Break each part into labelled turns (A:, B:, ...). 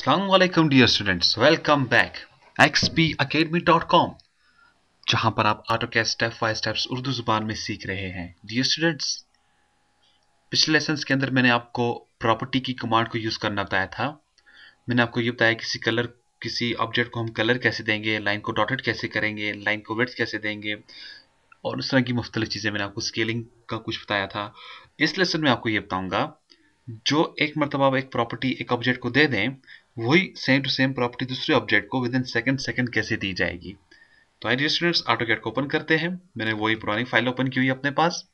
A: Aslam dear students welcome back xpacademy.com जहाँ पर आप AutoCAD step by steps Urdu ज़ुबान में सीख रहे हैं। डियर स्टूडेंट्स पिछले लेसन के अंदर मैंने आपको प्रॉपर्टी की कमांड को यूज़ करना बताया था। मैंने आपको ये बताया किसी कलर किसी ऑब्जेक्ट को हम कलर कैसे देंगे लाइन को डॉटेड कैसे करेंगे लाइन को वेट्स कैसे देंगे, और उस तरह की मुख्तलिफ़ चीज़ें मैंने आपको स्केलिंग का कुछ बताया था। इस लेसन में आपको ये बताऊँगा, जो एक मरतबा आप एक प्रॉपर्टी एक ऑब्जेक्ट को दे दें वही सेम टू सेम प्रॉपर्टी दूसरे ऑब्जेक्ट को विद इन सेकेंड सेकेंड कैसे दी जाएगी? तो आई डियर स्टूडेंट्स ऑटो कैट को ओपन करते हैं। मैंने वही पुरानी फ़ाइल ओपन की हुई अपने पास।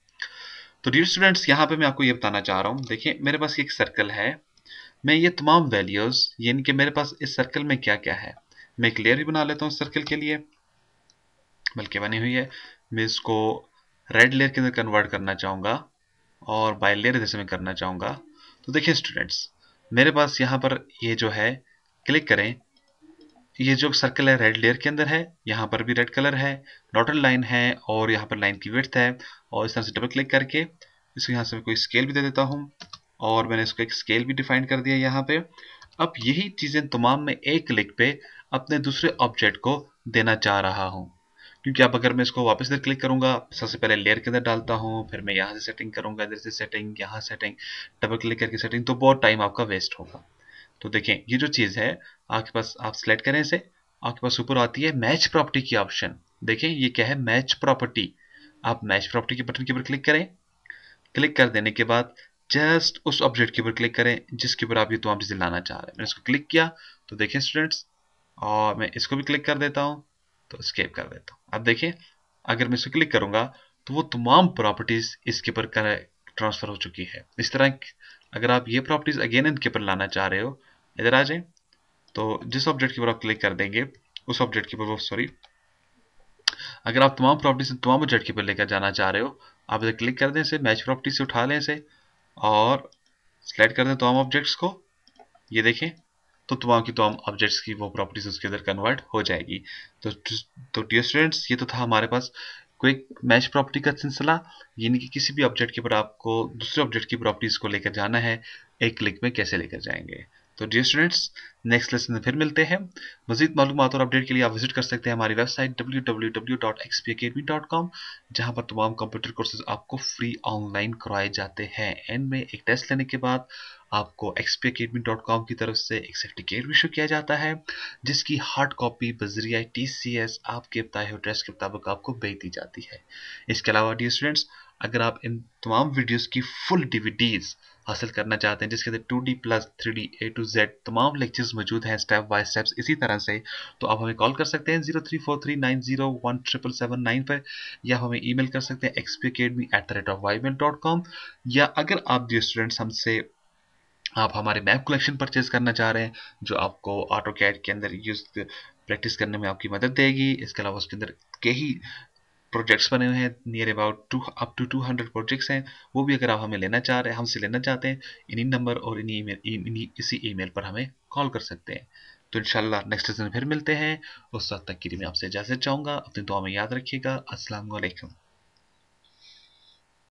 A: तो डियर स्टूडेंट्स यहाँ पे मैं आपको ये बताना चाह रहा हूँ। देखिए, मेरे पास एक सर्कल है। मैं ये तमाम वैल्यूज़ यानी कि मेरे पास इस सर्कल में क्या क्या है? मैं एक लेयर भी बना लेता हूँ सर्कल के लिए, बल्कि बनी हुई है। मैं इसको रेड लेयर के अंदर कन्वर्ट करना चाहूँगा और बाय लेयर जैसे मैं करना चाहूँगा। तो देखिए स्टूडेंट्स मेरे पास यहाँ पर ये जो है क्लिक करें। ये जो सर्कल है रेड लेयर के अंदर है, यहाँ पर भी रेड कलर है डॉटर लाइन है और यहाँ पर लाइन की विड्थ है और इस तरह से डबल क्लिक करके इसको यहाँ से मैं कोई स्केल भी दे देता हूँ और मैंने इसको एक स्केल भी डिफाइन कर दिया यहाँ पे। अब यही चीज़ें तमाम में एक क्लिक पे अपने दूसरे ऑब्जेक्ट को देना चाह रहा हूँ। क्योंकि आप अगर मैं इसको वापस इधर क्लिक करूँगा, सबसे पहले लेयर के अंदर डालता हूँ, फिर मैं यहाँ से सेटिंग करूँगा, इधर से सेटिंग यहाँ सेटिंग डबल क्लिक करके सेटिंग तो बहुत टाइम आपका वेस्ट होगा। तो देखें, ये जो चीज़ है, आपके पास, आप सिलेक्ट करें इसे, आपके पास ऊपर आती है मैच प्रॉपर्टी की ऑप्शन देखें, ये क्या है? मैच प्रॉपर्टी आप मैच प्रॉपर्टी के बटन के ऊपर क्लिक करें। क्लिक कर देने के बाद जस्ट उस ऑब्जेक्ट के ऊपर क्लिक करें, जिसके ऊपर आप ये तमाम चीज़ें लाना चाह रहे हैं। मैंने इसको क्लिक किया तो देखें स्टूडेंट्स और मैं इसको भी क्लिक कर देता हूँ। तो स्केप कर देता हूँ। अब देखिए, अगर मैं इसे क्लिक करूँगा तो वो तमाम प्रॉपर्टीज़ इसके ऊपर ट्रांसफ़र हो चुकी है। इस तरह अगर आप ये प्रॉपर्टीज़ अगेन इनके ऊपर लाना चाह रहे हो, इधर आ जाए। तो जिस ऑब्जेक्ट के ऊपर आप क्लिक कर देंगे, उस ऑब्जेक्ट के ऊपर सॉरी अगर आप तमाम प्रॉपर्टीज़ तमाम ऑब्जेक्ट के ऊपर लेकर जाना चाह रहे हो, आप इधर क्लिक कर दें इसे मैच प्रॉपर्टी से उठा लें इसे, और सेलेक्ट कर दें तमाम ऑब्जेक्ट्स को। ये देखें तो तमाम की तमाम ऑब्जेक्ट्स की वो प्रॉपर्टीज़ उसके अंदर कन्वर्ट हो जाएगी। तो तो डियर स्टूडेंट्स ये तो था हमारे पास क्विक मैच प्रॉपर्टी का सिलसिला। यानी कि किसी भी ऑब्जेक्ट के ऊपर आपको दूसरे ऑब्जेक्ट की प्रॉपर्टीज़ को लेकर जाना है, एक क्लिक में कैसे लेकर जाएँगे। तो डियर स्टूडेंट्स नेक्स्ट लेसन में फिर मिलते हैं। मजीद मालूम और अपडेट के लिए आप विज़िट कर सकते हैं हमारी वेबसाइट www.xpacademy.com जहाँ पर तमाम कंप्यूटर कोर्सेज आपको फ्री ऑनलाइन करवाए जाते हैं। एंड में एक टेस्ट लेने के बाद आपको xpacademy.com की तरफ़ से एक सर्टिफिकेट भी इशू किया जाता है, जिसकी हार्ड कॉपी बजरिया टी आपके बताए हुए टेस्ट के मुताबिक आपको भेज दी जाती है। इसके अलावा डी स्टूडेंट्स अगर आप इन तमाम वीडियोस की फुल डीवीडीज हासिल करना चाहते हैं, जिसके अंदर two D plus three D A to Z तमाम लेक्चर्स मौजूद हैं स्टेप बाय स्टेप्स इसी तरह से। तो आप हमें कॉल कर सकते हैं zero three four three nine zero one triple seven nine पर, या हमें ईमेल कर सकते हैं XP academy at the rate of Y mail dot com या अगर आप जो स्टूडेंट्स हमसे, आप हमारे मैप कलेक्शन परचेज करना चाह रहे हैं, जो आपको ऑटो कैड के अंदर यूज़ प्रैक्टिस करने में आपकी मदद देगी, इसके अलावा उसके अंदर कई प्रोजेक्ट्स बने हुए हैं near about two up to two hundred projects हैं, वो भी अगर आप हमें लेना चाह रहे हैं, हमसे लेना चाहते हैं, इन्हीं नंबर और इन्हीं ईमेल इसी ईमेल पर हमें कॉल कर सकते हैं। तो इंशाल्लाह नेक्स्ट सेशन फिर मिलते हैं, उस वक्त तक के लिए मैं आपसे इजाज़त चाहूँगा, अपनी दुआ में याद रखिएगा अस्सलाम वालेकुम